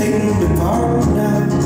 sing the part now.